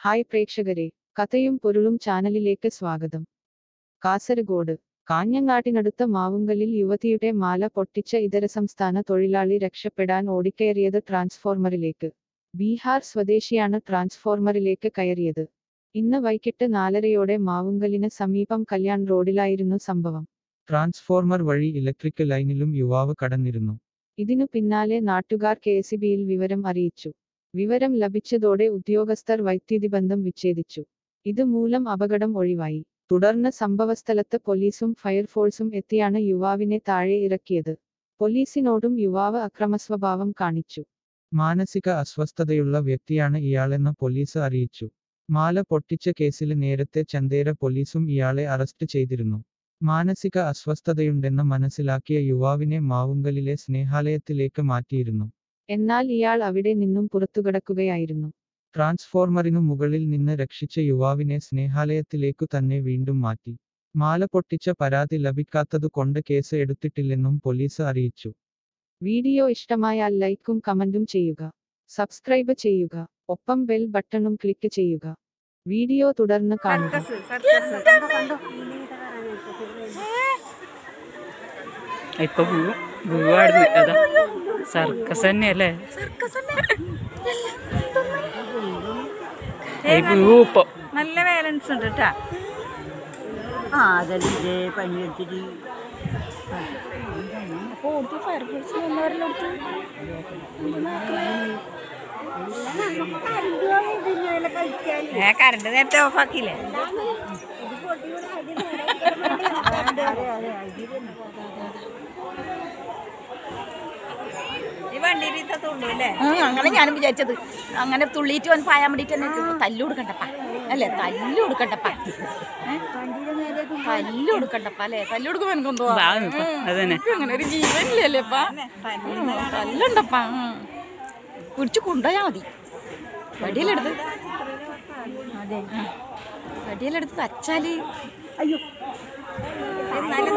Hi പ്രേക്ഷകരെ കഥയും പൊരുളും ചാനലിലേക്ക് സ്വാഗതം. കാസർഗോഡ് കാഞ്ഞങ്ങാട്ടിനടുത്ത മാവുങ്കലിൽ യുവതിയുടെ മാല പൊട്ടിച്ച ഇതര സംസ്ഥാന തൊഴിലാളി രക്ഷപ്പെടാൻ ഓടിക്കയറിയത് ട്രാൻസ്ഫോർമറിലേക്ക്. ബീഹാർ സ്വദേശിയാണ് ട്രാൻസ്ഫോർമറിലേക്ക് കയറിയത്. ഇന്ന് വൈകിട്ട് നാലരയോടെ മാവുങ്കലിന് സമീപം കല്യാൺ റോഡിലായിരുന്നു സംഭവം. ട്രാൻസ്ഫോർമർ വഴി ഇലക്ട്രിക്കൽ ലൈനിലും യുവാവ് കടന്നിരുന്നു. ഇതിനു പിന്നാലെ നാട്ടുകാർ കെഎസിബിയിൽ വിവരം അറിയിച്ചു. വിവരം ലഭിച്ചതോടെ ഉദ്യോഗസ്ഥർ വൈദ്യുതി ബന്ധം വിച്ഛേദിച്ചു ഇതുമൂലം അപകടം ഒഴിവായി. തുടർന്ന് സംഭവസ്ഥലത്ത് പോലീസും ഫയർഫോഴ്സും എത്തിയാണ് യുവാവിനെ താഴെ ഇറക്കിയത്. പോലീസിനോടും യുവാവ് അക്രമസ്വഭാവം കാണിച്ചു. മാനസിക അസ്വസ്ഥതയുള്ള വ്യക്തിയാണ് ഇയാളെന്ന് പോലീസ് അറിയിച്ചു. മാല പൊട്ടിച്ച കേസിൽ നേരത്തെ ചന്തേര പോലീസും ഇയാളെ അറസ്റ്റ് ചെയ്തിരുന്നു. മാനസിക അസ്വസ്ഥതയുണ്ടെന്ന് മനസ്സിലാക്കിയ യുവാവിനെ മാവുങ്കലിലെ സ്നേഹാലയത്തിലേക്ക് മാറ്റിയിരുന്നു. എന്നാൽ ഇയാൾ അവിടെ നിന്നും പുറത്തുകടക്കുകയായിരുന്നു. ട്രാൻസ്ഫോർമറിനു മുകളിൽ നിന്ന് രക്ഷിച്ച യുവാവിനെ സ്നേഹാലയത്തിലേക്കു തന്നെ വീണ്ടും മാറ്റി. മാല പൊട്ടിച്ച പരാതി ലഭിക്കാത്തതു കൊണ്ട് കേസ് എടുത്തിട്ടില്ലെന്നും പോലീസ് അറിയിച്ചു. വീഡിയോ ഇഷ്ടമായാൽ ലൈക്കും കമന്റും ചെയ്യുക. സബ്സ്ക്രൈബ് ചെയ്യുക. ഒപ്പം ബെൽ ബട്ടണും ക്ലിക്ക് ചെയ്യുക. വീഡിയോ തുടർന്ന് കാണുക. ഇപ്പൊ സർക്കസ് തന്നെയല്ലേ നല്ല ബാലൻസ് ഉണ്ട് കേട്ടാ ആ അതല്ലേ പണിയെടുത്തിട്ട്. ഏ കറണ്ട് നേരത്തെ ഓഫാക്കിയില്ലേ അങ്ങനെ ഞാനും വിചാരിച്ചത്. അങ്ങനെ തുള്ളിയിട്ട് വന്ന് പായാൻ വേണ്ടിയിട്ട് തന്നെ തല്ലു കൊടുക്കണ്ടപ്പ. അല്ലേ? തല്ലു കൊടുക്കണ്ടപ്പ? തല്ലു കൊടുക്കണ്ടപ്പ അല്ലേ? തല്ലു കൊടുക്കുമ്പോ എനിക്കൊന്തോ ഭാഗം അങ്ങനെ ഒരു ജീവനില്ലല്ലേ അപ്പ തല്ലുണ്ടപ്പ. കുടിച്ചു കൊണ്ടുപോയാ മതി. വടിയിലെടുത്ത്. അതെ. വടിയിലെടുത്ത് വച്ചാൽ അയ്യോ. എന്നാലും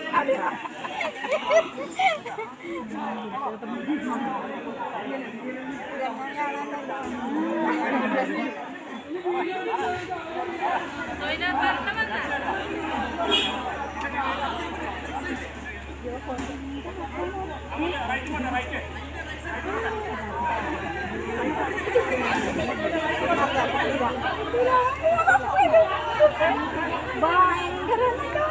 അതെല്ലാം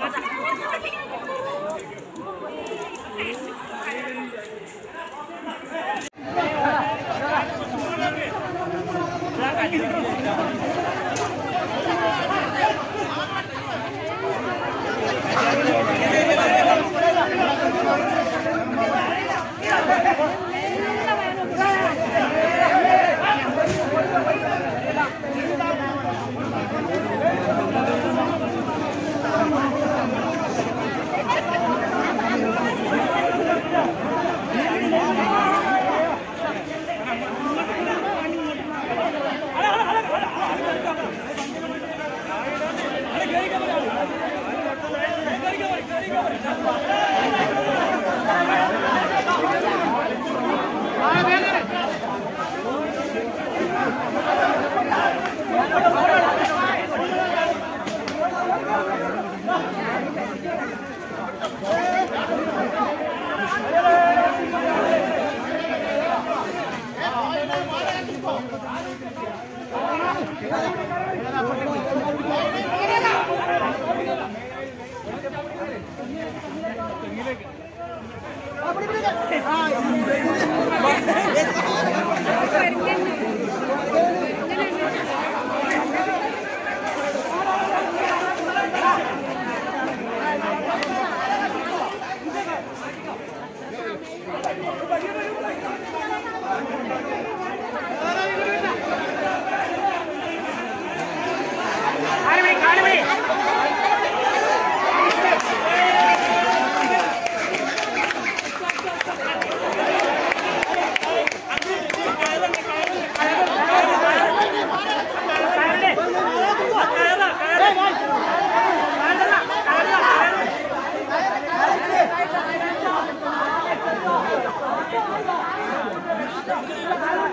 കണ്ട വണ്ടി